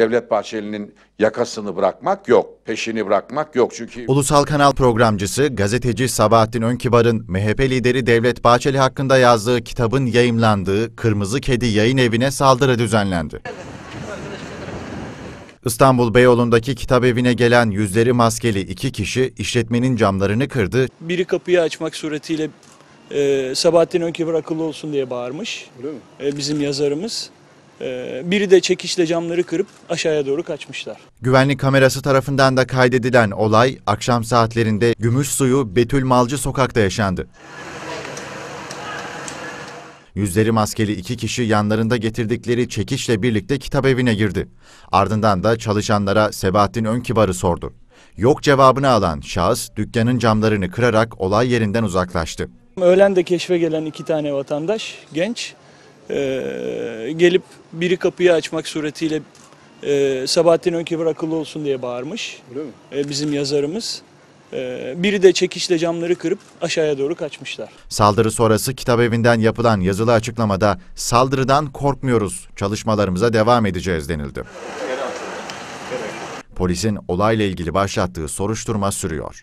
Devlet Bahçeli'nin yakasını bırakmak yok, peşini bırakmak yok. Çünkü Ulusal Kanal programcısı, gazeteci Sabahattin Önkibar'ın MHP lideri Devlet Bahçeli hakkında yazdığı kitabın yayımlandığı Kırmızı Kedi yayın evine saldırı düzenlendi. İstanbul Beyoğlu'ndaki kitap evine gelen yüzleri maskeli iki kişi işletmenin camlarını kırdı, Biri kapıyı açmak suretiyle e, Sabahattin Önkeber akıllı olsun diye bağırmış. E, bizim yazarımız. E, biri de çekişle camları kırıp aşağıya doğru kaçmışlar. Güvenlik kamerası tarafından da kaydedilen olay akşam saatlerinde Gümüşsuyu Betül Malcı sokakta yaşandı. Yüzleri maskeli iki kişi yanlarında getirdikleri çekişle birlikte kitap evine girdi. Ardından da çalışanlara Sebahattin Önkibar'ı sordu. Yok cevabını alan şahıs dükkanın camlarını kırarak olay yerinden uzaklaştı. Öğlen de keşfe gelen iki tane vatandaş, genç, e, gelip biri kapıyı açmak suretiyle e, Sabahattin Önkeber akıllı olsun diye bağırmış. E, bizim yazarımız. E, biri de çekişle camları kırıp aşağıya doğru kaçmışlar. Saldırı sonrası kitap evinden yapılan yazılı açıklamada saldırıdan korkmuyoruz, çalışmalarımıza devam edeceğiz denildi. Polisin olayla ilgili başlattığı soruşturma sürüyor.